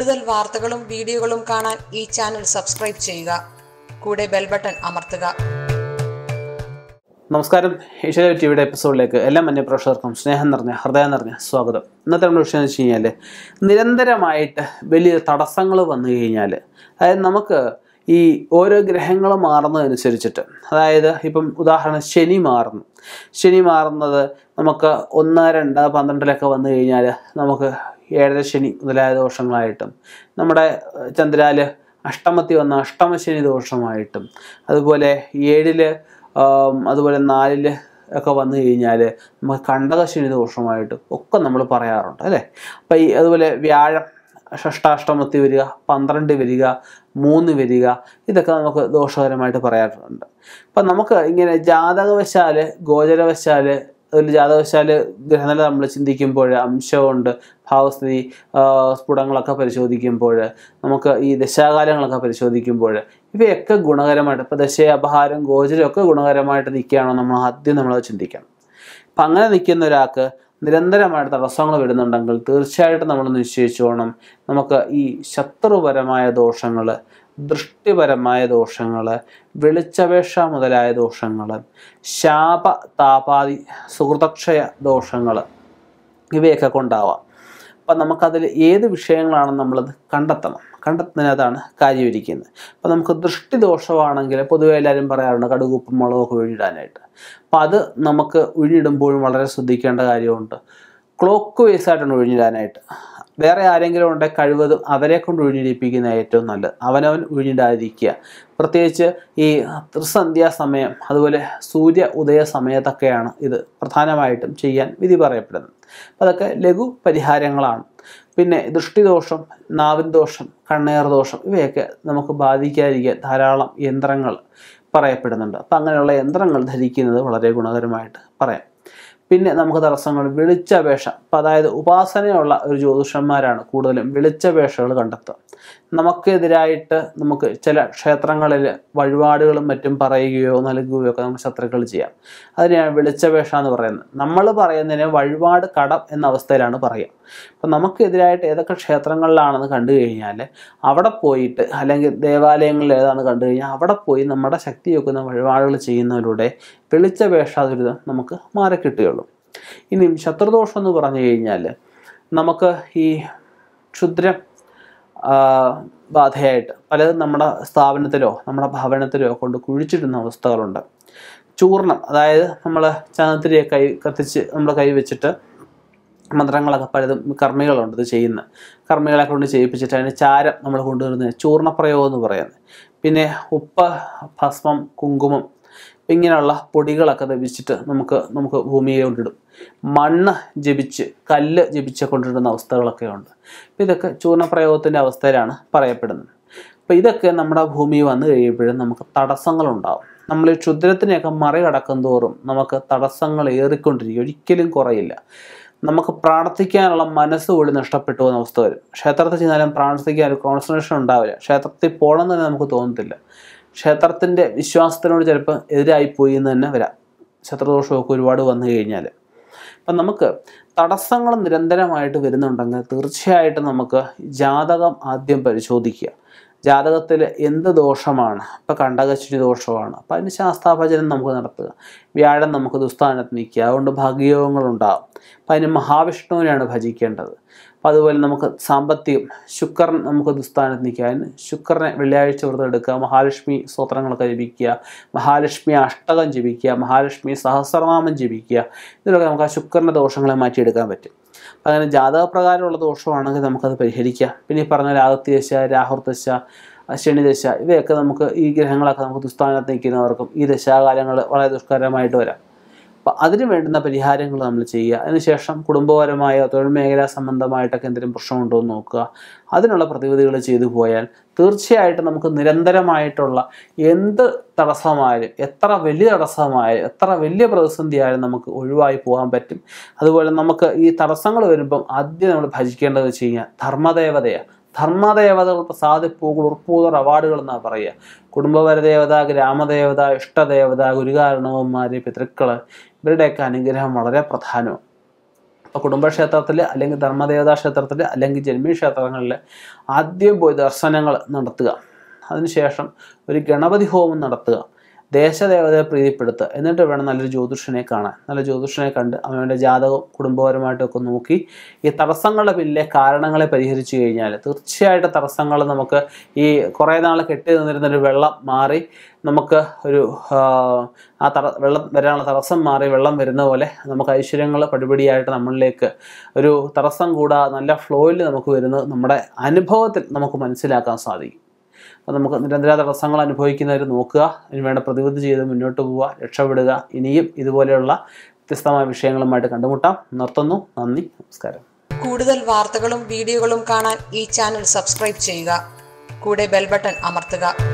കൂടുതൽ വാർത്തകളും വീഡിയോകളും കാണാൻ ഈ ചാനൽ സബ്സ്ക്രൈബ് ചെയ്യുക. കൂടെ ബെൽ ബട്ടൺ അമർത്തുക. നമസ്കാരം. ഏഷ്യ ടിവിയുടെ എപ്പിസോഡിലേക്ക് എല്ലാ മന്യപ്രേക്ഷകർക്കും സ്നേഹം നിറഞ്ഞ ഹൃദയം നിറഞ്ഞ സ്വാഗതം. ഇന്നത്തെ നമ്മുടെ വിഷയം എന്ന് വെച്ച് കഴിഞ്ഞാൽ നിരന്തരമായിട്ട് വലിയ തടസ്സങ്ങൾ വന്നു കഴിഞ്ഞാൽ അതായത് നമുക്ക് ഈ ഓരോ ഗ്രഹങ്ങൾ മാറുന്നതനുസരിച്ചിട്ട് അതായത് ഇപ്പം ഉദാഹരണം ശനി മാറുന്നു. ശനി മാറുന്നത് നമുക്ക് ഒന്ന് രണ്ട് പന്ത്രണ്ടിലൊക്കെ വന്നു കഴിഞ്ഞാൽ നമുക്ക് ഏഴര ശനി മുതലായ ദോഷങ്ങളായിട്ടും നമ്മുടെ ചന്ദ്രാൽ അഷ്ടമത്തി വന്ന അഷ്ടമശനി ദോഷമായിട്ടും അതുപോലെ ഏഴിൽ അതുപോലെ നാലിൽ ഒക്കെ വന്നു കഴിഞ്ഞാൽ നമുക്ക് കണ്ടകശനി ദോഷമായിട്ടും ഒക്കെ നമ്മൾ പറയാറുണ്ട് അല്ലേ? അപ്പം ഈ അതുപോലെ വ്യാഴം ഷഷ്ടാഷ്ടമത്തി വരിക പന്ത്രണ്ട് വരിക മൂന്ന് വരിക ഇതൊക്കെ നമുക്ക് ദോഷകരമായിട്ട് പറയാറുണ്ട്. അപ്പം നമുക്ക് ഇങ്ങനെ ജാതകവശാൽ ഗോചരവശാൽ അതിൽ ജാതകശാല ഗ്രഹനില നമ്മൾ ചിന്തിക്കുമ്പോൾ അംശമുണ്ട് ഭാവസ്ഥിതി സ്ഫുടങ്ങളൊക്കെ പരിശോധിക്കുമ്പോൾ നമുക്ക് ഈ ദശാകാലങ്ങളൊക്കെ പരിശോധിക്കുമ്പോൾ ഇവയൊക്കെ ഗുണകരമായിട്ട് ഇപ്പോൾ ദശ അപഹാരം ഗോചരം ഒക്കെ ഗുണകരമായിട്ട് നിൽക്കുകയാണോ നമ്മൾ ആദ്യം നമ്മൾ ചിന്തിക്കണം. അപ്പം അങ്ങനെ നിൽക്കുന്ന ഒരാൾക്ക് നിരന്തരമായിട്ട് തടസ്സങ്ങൾ വരുന്നുണ്ടെങ്കിൽ തീർച്ചയായിട്ടും നമ്മൾ നിശ്ചയിച്ചോണം നമുക്ക് ഈ ശത്രുപരമായ ദോഷങ്ങൾ ദൃഷ്ടിപരമായ ദോഷങ്ങൾ വെളിച്ചപേക്ഷ മുതലായ ദോഷങ്ങൾ ശാപ താപാതി സുഹൃതക്ഷയ ദോഷങ്ങൾ ഇവയൊക്കെ കൊണ്ടാവാം. അപ്പം നമുക്കതിൽ ഏത് വിഷയങ്ങളാണ് നമ്മളത് കണ്ടെത്തണം. കണ്ടെത്തുന്നതിനകത്താണ് കാര്യമിരിക്കുന്നത്. അപ്പം നമുക്ക് ദൃഷ്ടി ദോഷമാണെങ്കിൽ പൊതുവെ എല്ലാവരും പറയാറുണ്ട് കടുകുപ്പും മുളകൊക്കെ ഉഴിയിടാനായിട്ട് അപ്പം അത് നമുക്ക് ഉഴിയിടുമ്പോഴും വളരെ ശ്രദ്ധിക്കേണ്ട കാര്യമുണ്ട്. ക്ലോക്ക് വൈസ് ആയിട്ടാണ് ഒഴിഞ്ഞിടാനായിട്ട് വേറെ ആരെങ്കിലും ഉണ്ടെ കഴിവതും അവരെ കൊണ്ട് ഒഴിഞ്ഞിരിപ്പിക്കുന്ന ഏറ്റവും നല്ലത്. അവനവൻ ഒഴിഞ്ഞിടാതിരിക്കുക പ്രത്യേകിച്ച് ഈ സമയം അതുപോലെ സൂര്യ ഉദയ സമയത്തൊക്കെയാണ് ഇത് പ്രധാനമായിട്ടും ചെയ്യാൻ വിധി പറയപ്പെടുന്നത്. അപ്പം അതൊക്കെ ലഘു പരിഹാരങ്ങളാണ്. പിന്നെ ദൃഷ്ടിദോഷം നാവിൻ ദോഷം കണ്ണേർ ദോഷം ഇവയൊക്കെ നമുക്ക് ബാധിക്കാതിരിക്കാൻ ധാരാളം യന്ത്രങ്ങൾ പറയപ്പെടുന്നുണ്ട്. അപ്പം അങ്ങനെയുള്ള യന്ത്രങ്ങൾ ധരിക്കുന്നത് വളരെ ഗുണകരമായിട്ട് പറയാം. പിന്നെ നമുക്ക് തടസ്സങ്ങൾ വെളിച്ചപേക്ഷ. അപ്പം അതായത് ഉപാസനയുള്ള ഒരു ജ്യോതിഷന്മാരാണ് കൂടുതലും വെളിച്ചപേക്ഷകൾ കണ്ടെത്തുക. നമുക്കെതിരായിട്ട് നമുക്ക് ചില ക്ഷേത്രങ്ങളിൽ വഴിപാടുകളും മറ്റും പറയുകയോ നൽകുകയോ ഒക്കെ നമുക്ക് ശത്രുക്കൾ ചെയ്യാം. അതിനെയാണ് വെളിച്ചപേക്ഷ എന്ന് പറയുന്നത്. നമ്മൾ പറയുന്നതിന് വഴിപാട് കടം എന്ന അവസ്ഥയിലാണ് പറയുക. അപ്പം നമുക്കെതിരായിട്ട് ഏതൊക്കെ ക്ഷേത്രങ്ങളിലാണെന്ന് കണ്ടു കഴിഞ്ഞാൽ അവിടെ പോയിട്ട് അല്ലെങ്കിൽ ദേവാലയങ്ങളിൽ ഏതാണെന്ന് കണ്ടു കഴിഞ്ഞാൽ അവിടെ പോയി നമ്മുടെ ശക്തി വെക്കുന്ന വഴിപാടുകൾ ചെയ്യുന്നതിലൂടെ വെളിച്ചപേക്ഷ വേഷാതുരിതം നമുക്ക് മാറി കിട്ടുകയുള്ളൂ. ഇനിയും ശത്രുദോഷം എന്ന് പറഞ്ഞു കഴിഞ്ഞാൽ നമുക്ക് ഈ ക്ഷുദ്രം ബാധയായിട്ട് പലതും നമ്മുടെ സ്ഥാപനത്തിലോ നമ്മുടെ ഭവനത്തിലോ കൊണ്ട് കുഴിച്ചിടുന്ന അവസ്ഥകളുണ്ട്. ചൂർണം അതായത് നമ്മൾ ചാനത്തിരിയെ കൈ കത്തിച്ച് നമ്മൾ കൈ വെച്ചിട്ട് മന്ത്രങ്ങളൊക്കെ പലതും കർമ്മികളുണ്ട് ഇത് ചെയ്യുന്ന കർമ്മികളെ കൊണ്ട് ചെയ്യിപ്പിച്ചിട്ട് അതിന് ചാരം നമ്മൾ കൊണ്ടുവരുന്നത് ചൂർണപ്രയോഗം എന്ന് പറയുന്നത്. പിന്നെ ഉപ്പ് ഭസ്മം കുങ്കുമം ഇങ്ങനെയുള്ള പൊടികളൊക്കെ ലഭിച്ചിട്ട് നമുക്ക് നമുക്ക് ഭൂമിയെ കൊണ്ടിടും. മണ്ണ് ജപിച്ച് കല്ല് ജപിച്ച് കൊണ്ടിടുന്ന അവസ്ഥകളൊക്കെ ഉണ്ട് അപ്പോൾ ഇതൊക്കെ ചൂർണപ്രയോഗത്തിന്റെ അവസ്ഥയിലാണ് പറയപ്പെടുന്നത്. അപ്പോൾ ഇതൊക്കെ നമ്മുടെ ഭൂമി വന്നു കഴിയുമ്പോഴും നമുക്ക് തടസ്സങ്ങളുണ്ടാവും. നമ്മൾ ഈ ക്ഷുദ്രത്തിനെയൊക്കെ മറികടക്കും തോറും നമുക്ക് തടസ്സങ്ങൾ ഏറിക്കൊണ്ടിരിക്കും. ഒരിക്കലും കുറയില്ല. നമുക്ക് പ്രാർത്ഥിക്കാനുള്ള മനസ്സ് പോലും നഷ്ടപ്പെട്ടു പോകുന്ന അവസ്ഥ വരും. ക്ഷേത്രത്തിൽ ചെന്നാലും പ്രാർത്ഥിക്കാൻ ഒരു കോൺസെൻട്രേഷൻ ഉണ്ടാവില്ല. ക്ഷേത്രത്തിൽ പോകണം തന്നെ നമുക്ക് തോന്നത്തില്ല. ക്ഷേത്രത്തിന്റെ വിശ്വാസത്തിനോട് ചിലപ്പോൾ എതിരായി പോയി എന്ന് തന്നെ വരാം. ശത്രുദോഷമൊക്കെ ഒരുപാട് വന്നു കഴിഞ്ഞാൽ. അപ്പം നമുക്ക് തടസ്സങ്ങൾ നിരന്തരമായിട്ട് വരുന്നുണ്ടെങ്കിൽ തീർച്ചയായിട്ടും നമുക്ക് ജാതകം ആദ്യം പരിശോധിക്കുക. ജാതകത്തിൽ എന്ത് ദോഷമാണ്? ഇപ്പം കണ്ടകശിനി ദോഷമാണ്. അപ്പം അതിന് ശാസ്താഭജനം നമുക്ക് നടത്തുക. വ്യാഴം നമുക്ക് ദുസ്ഥാനത്ത് നിൽക്കുക. അതുകൊണ്ട് ഭാഗ്യയോഗങ്ങളുണ്ടാകും അപ്പം അതിന് മഹാവിഷ്ണുവിനെയാണ് ഭജിക്കേണ്ടത്. അതുപോലെ നമുക്ക് സാമ്പത്തികം ശുക്രൻ നമുക്ക് ദുസ്ഥാനത്ത് നിൽക്കാൻ ശുക്രനെ വെള്ളിയാഴ്ച വ്രതം എടുക്കുക മഹാലക്ഷ്മി സ്തോത്രങ്ങളൊക്കെ ജപിക്കുക മഹാലക്ഷ്മി അഷ്ടകം ജപിക്കുക മഹാലക്ഷ്മി സഹസ്രനാമം ജപിക്കുക ഇതിലൊക്കെ നമുക്ക് ആ ശുക്രന്റെ ദോഷങ്ങളെ മാറ്റിയെടുക്കാൻ പറ്റും. അങ്ങനെ ജാതകപ്രകാരമുള്ള ദോഷമാണെങ്കിൽ നമുക്കത് പരിഹരിക്കാം. പിന്നെ ഈ പറഞ്ഞ രാഹുത്യദശ രാഹുർദശ ശനിദശ ഇവയൊക്കെ നമുക്ക് ഈ ഗ്രഹങ്ങളൊക്കെ നമുക്ക് ദുസ്ഥാനത്ത് നിൽക്കുന്നവർക്കും ഈ ദശാകാലങ്ങൾ വളരെ ദുഷ്കരമായിട്ട് വരാം. അപ്പം അതിന് വേണ്ടുന്ന പരിഹാരങ്ങൾ നമ്മൾ ചെയ്യുക. അതിനുശേഷം കുടുംബപരമായ തൊഴിൽ മേഖലാ സംബന്ധമായിട്ടൊക്കെ എന്തെങ്കിലും പ്രശ്നമുണ്ടോ എന്ന് നോക്കുക. അതിനുള്ള പ്രതിവിധികൾ ചെയ്തു പോയാൽ തീർച്ചയായിട്ടും നമുക്ക് നിരന്തരമായിട്ടുള്ള എന്ത് തടസ്സമായാലും എത്ര വലിയ തടസ്സമായാലും എത്ര വലിയ പ്രതിസന്ധി ആയാലും നമുക്ക് ഒഴിവായി പോകാൻ പറ്റും. അതുപോലെ നമുക്ക് ഈ തടസ്സങ്ങൾ വരുമ്പം ആദ്യം നമ്മൾ ഭജിക്കേണ്ടത് വെച്ച് കഴിഞ്ഞാൽ ധർമ്മദേവതയാണ് ധർമ്മദേവതകൾക്ക് പൂകൾ ഉറപ്പൂതർ അവാർഡുകൾ എന്നാണ് പറയുക. കുടുംബപരദേവത ഗ്രാമദേവത ഇഷ്ടദേവത ഗുരുകാരണവന്മാർ പിതൃക്കൾ ഇവരുടെയൊക്കെ അനുഗ്രഹം വളരെ പ്രധാനമാണ്. അപ്പോൾ കുടുംബക്ഷേത്രത്തിൽ അല്ലെങ്കിൽ ധർമ്മദേവതാ ക്ഷേത്രത്തിൽ അല്ലെങ്കിൽ ജന്മി ക്ഷേത്രങ്ങളിൽ ആദ്യം പോയി ദർശനങ്ങൾ നടത്തുക. അതിനുശേഷം ഒരു ഗണപതി ഹോമം നടത്തുക. ദേശദേവതയെ പ്രീതിപ്പെടുത്തുക. എന്നിട്ട് വേണം നല്ലൊരു ജ്യോതിഷനെ കാണാൻ. നല്ല ജ്യോതിഷനെ കണ്ട് അവന്റെ ജാതകവും കുടുംബപരമായിട്ടൊക്കെ നോക്കി ഈ തടസ്സങ്ങളുടെ പിന്നിലെ കാരണങ്ങളെ പരിഹരിച്ചു കഴിഞ്ഞാൽ തീർച്ചയായിട്ടും തടസ്സങ്ങൾ നമുക്ക് ഈ കുറേ നാൾ കെട്ടി നിന്നിരുന്നൊരു വെള്ളം മാറി നമുക്ക് ഒരു ആ തട വെള്ളം വരാനുള്ള തടസ്സം മാറി വെള്ളം വരുന്ന പോലെ നമുക്ക് ഐശ്വര്യങ്ങൾ പടിപടിയായിട്ട് നമ്മളിലേക്ക് ഒരു തടസ്സം കൂടാതെ നല്ല ഫ്ലോയിൽ നമുക്ക് വരുന്നത് നമ്മുടെ അനുഭവത്തിൽ നമുക്ക് മനസ്സിലാക്കാൻ സാധിക്കും. അപ്പോൾ നമുക്ക് നിരന്തര തടസ്സങ്ങൾ അനുഭവിക്കുന്നവർ നോക്കുക അതിന് വേണ്ട പ്രതിവിധി ചെയ്ത് മുന്നോട്ട് പോവുക രക്ഷപ്പെടുക ഇനിയും ഇതുപോലെയുള്ള വ്യത്യസ്തമായ വിഷയങ്ങളുമായിട്ട് കണ്ടുമുട്ടാം. നിർത്തുന്നു. നന്ദി. നമസ്കാരം. കൂടുതൽ വാർത്തകളും വീഡിയോകളും കാണാൻ ഈ ചാനൽ സബ്സ്ക്രൈബ് ചെയ്യുക. കൂടെ ബെൽബട്ടൺ അമർത്തുക.